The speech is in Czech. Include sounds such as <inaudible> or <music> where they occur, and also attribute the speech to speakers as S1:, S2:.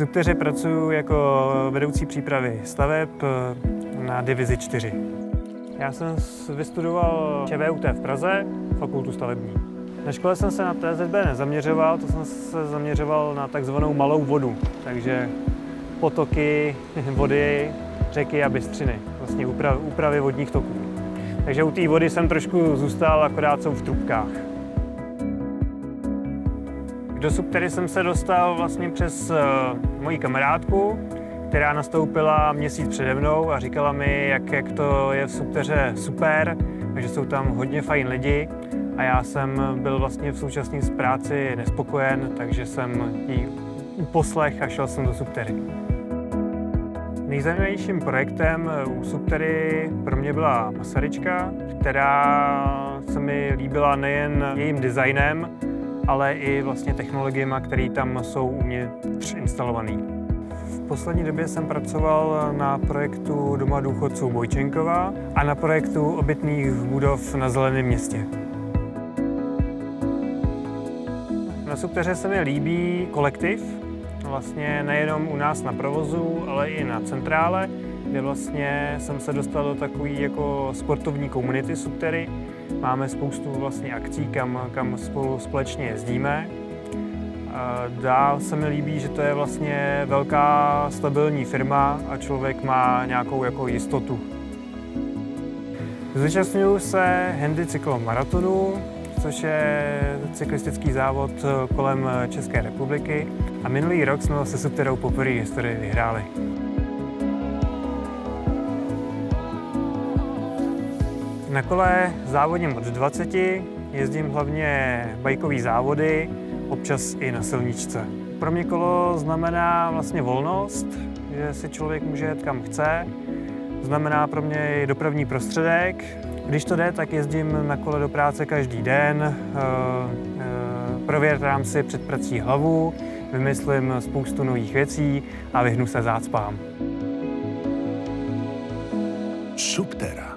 S1: Subteře pracuji jako vedoucí přípravy staveb na divizi 4. Já jsem vystudoval ČVUT v Praze, fakultu stavební. Na škole jsem se na TZB nezaměřoval, to jsem se zaměřoval na takzvanou malou vodu, takže potoky, <laughs> vody, řeky a bystřiny, vlastně úpravy, úpravy vodních toků. Takže u té vody jsem trošku zůstal, akorát jsou v trubkách. Do Subtery jsem se dostal vlastně přes uh, moji kamarádku, která nastoupila měsíc přede mnou a říkala mi, jak, jak to je v Subteře super, že jsou tam hodně fajn lidi a já jsem byl vlastně v současné práci nespokojen, takže jsem ji uposlech a šel jsem do Subtery. Nejzajímavějším projektem u Subtery pro mě byla Masaryčka, která se mi líbila nejen jejím designem, ale i vlastně technologiemi, které tam jsou u mě instalované. V poslední době jsem pracoval na projektu Doma důchodců Bojčenkova a na projektu obytných budov na Zeleném městě. Na Subteře se mi líbí kolektiv, vlastně nejenom u nás na provozu, ale i na centrále, kde vlastně jsem se dostal do takové jako sportovní komunity Subtery. Máme spoustu vlastně akcí, kam, kam spolu společně jezdíme. Dál se mi líbí, že to je vlastně velká stabilní firma a člověk má nějakou jako jistotu. Zúčastňuji se Handy cyklomaratonu, což je cyklistický závod kolem České republiky. A minulý rok jsme se Subterou poprvé historii vyhráli. Na kole závodím od 20, jezdím hlavně bajkové závody, občas i na silničce. Pro mě kolo znamená vlastně volnost, že si člověk může jet kam chce. Znamená pro mě i dopravní prostředek. Když to jde, tak jezdím na kole do práce každý den, eh, eh, prověrám si před prací hlavu, vymyslím spoustu nových věcí a vyhnu se zácpám.
S2: Subtera.